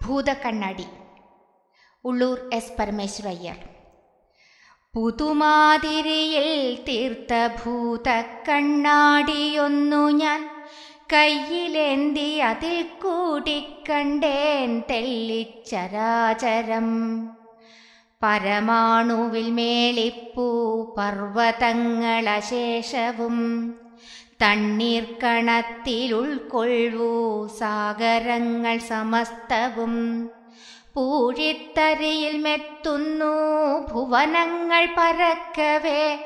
ഭൂതക്കണ്ണാടി Ulloor S Parameswara Iyer. പുതുമാതിരിയിൽ തീർത്ത ഭൂതക്കണ്ണാടിയൊന്നു ഞാൻ കയ്യിലേന്തി അതിൽ കൂടി കണ്ടേൻ തെല്ലിച്ചരാചരം പരമാണുവിൽ മേളിപ്പൂ പർവതങ്ങളശേഷവും തണ്ണീർക്കണത്തിൽ ഉൾക്കൊള്ളൂ സാഗരങ്ങൾ സമസ്തവും. പൂഴിത്തരിയിൽ മെത്തുന്നു ഭുവനങ്ങൾ പരക്കവേ.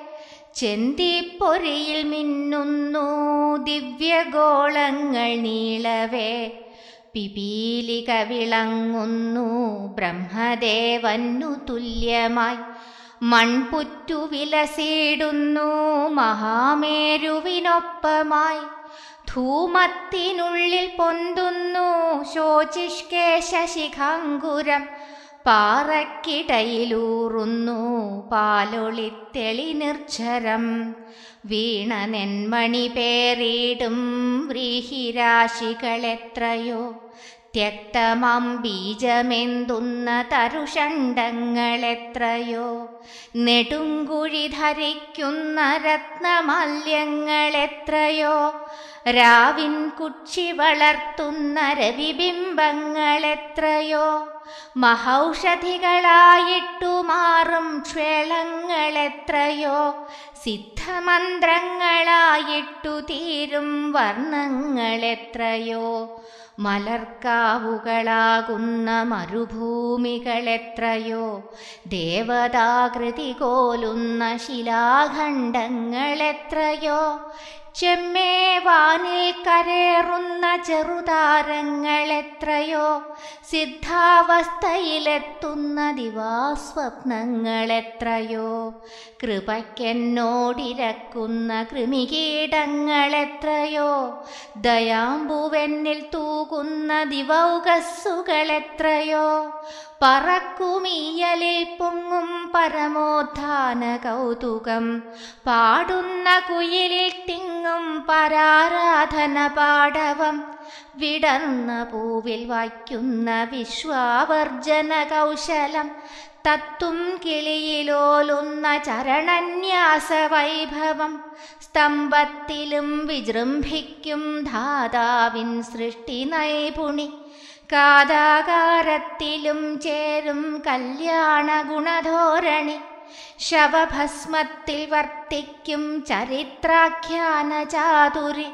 ചെന്തിപ്പൊരിയിൽ മിന്നുന്നു ദിവ്യഗോളങ്ങൾ നീളവേ. പിപീലിക വിളങ്ങുന്നു ബ്രഹ്മദേവനു തുല്യമായി. മൺപുറ്റു വിലസിടുന്നു മഹാമേരുവിനൊപ്പമായി. ധൂമത്തിനുള്ളിൽ പൊന്തുന്നു ശോചിഷ്കേശിഖാങ്കുരം പാറക്കിടയിലൂറുന്നു പാലൊളിത്തെളി നിർജരം. വീണ നെന്മണി പേറിടും വ്രീഹിരാശികളെത്രയോ. ത്യക്തമാം ബീജമെന്തുന്ന തരുഷണ്ടങ്ങളെത്രയോ നെടുങ്കുഴി ധരിക്കുന്ന രത്നമാല്യങ്ങളെത്രയോ. രാവിൻ കുക്ഷി വളർത്തുന്ന രവിബിംബങ്ങളെത്രയോ. മഹൗഷധികളായിട്ടു മാറും ക്ഷേളങ്ങളെത്രയോ സിദ്ധമന്ത്രങ്ങളായിട്ടു തീരും വർണങ്ങളെത്രയോ മലർക്കാവുകളാകുന്ന മരുഭൂമികളെത്രയോ ദേവതാകൃതി കോലുന്ന ശിലാഖണ്ഡങ്ങളെത്രയോ ചെമ്മേ വാനിൽ കരേറുന്ന ചെറുതാരങ്ങളെത്രയോ സിദ്ധാവസ്ഥയിലെത്തുന്ന ദിവാസ്വപ്നങ്ങളെത്രയോ കൃപയ്ക്കെന്നോടിരക്കുന്ന കൃമികീടങ്ങളെത്രയോ ദയാമ്പുവെന്നിൽ തൂകുന്ന ദിവൗകസ്സുകളെത്രയോ പറക്കുമീയലിൽ പൊങ്ങും പരമോത്ഥാന കൗതുകം. പാടുന്ന കുയിലിൽ തിങ്ങും പരാരാധന പാടവം. വിടർന്ന പൂവിൽ വായിക്കുന്ന വിശ്വാവർജന കൗശലം. തത്തും കിളിയിലോലുന്ന ചരണന്യാസ വൈഭവം സ്തംഭത്തിലും വിജൃംഭിക്കും ധാതാവിൻ സൃഷ്ടി നൈപുണി. കാതാകാരത്തിലും ചേരും കല്യാണ ഗുണധോരണി ശവഭസ്മത്തിൽ വർത്തിക്കും ചരിത്രാഖ്യാന ചാതുരി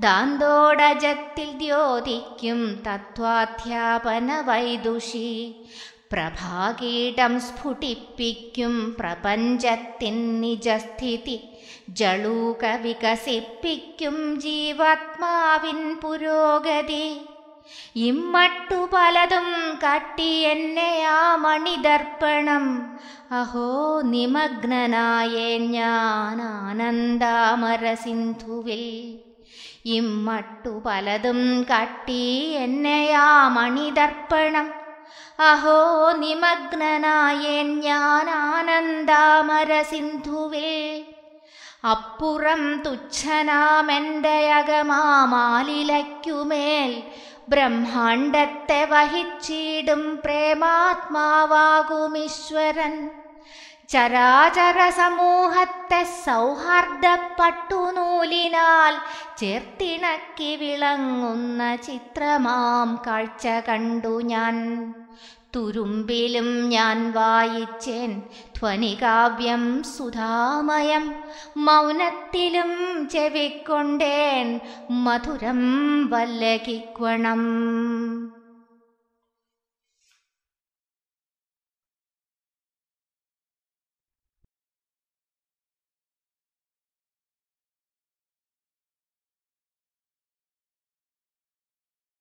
ദാന്തോടജത്തിൽ ദ്യോതിക്കും തത്വാധ്യാപന വൈദുഷി പ്രഭാകീടം സ്ഫുടിപ്പിക്കും പ്രപഞ്ചത്തിൻ നിജസ്ഥിതി. ജളൂക വികസിപ്പിക്കും ജീവാത്മാവിൻ പുരോഗതി. ഇമ്മട്ടു പലതും കാട്ടി എന്നെ ആ മണിദർപ്പണം. അഹോ നിമഗ്നനായേ ഞാൻ ആനന്ദാമര സിന്ധുവിൽ ഇമ്മട്ടു പലതും കാട്ടി എന്നെ ആ മണിദർപ്പണം. അഹോ നിമഗ്നനായേ ഞാൻ ആനന്ദാമര സിന്ധുവിൽ അപ്പുറം തുച്ഛനാമെന്റെ അകമാമാലിലയ്ക്കുമേൽ. ബ്രഹ്മാണ്ടത്തെ വഹിച്ചിടും പ്രേമാത്മാവാകുമീശ്വരൻ. ചരാചര സമൂഹത്തെ സൗഹാർദ്ദ പട്ടുനൂലിനാൽ ചേർത്തിണക്കി വിളങ്ങുന്ന ചിത്രമാം കാഴ്ച കണ്ടു ഞാൻ. തുരുമ്പിലും ഞാൻ വായിച്ചേൻ ധ്വനികാവ്യം സുധാമയം. മൗനത്തിലും ചെവിക്കൊണ്ടേൻ മധുരം വല്ലകിക്വണം